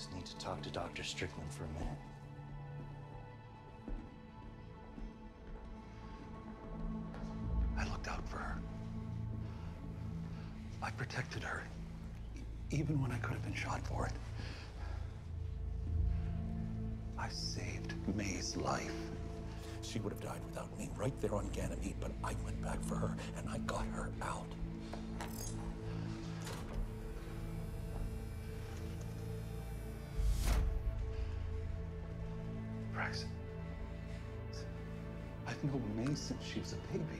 just need to talk to Dr. Strickland for a minute. I looked out for her. I protected her, even when I could have been shot for it. I saved Mei's life. She would have died without me right there on Ganymede, but I went back for her and I got her out. Mei since she was a baby.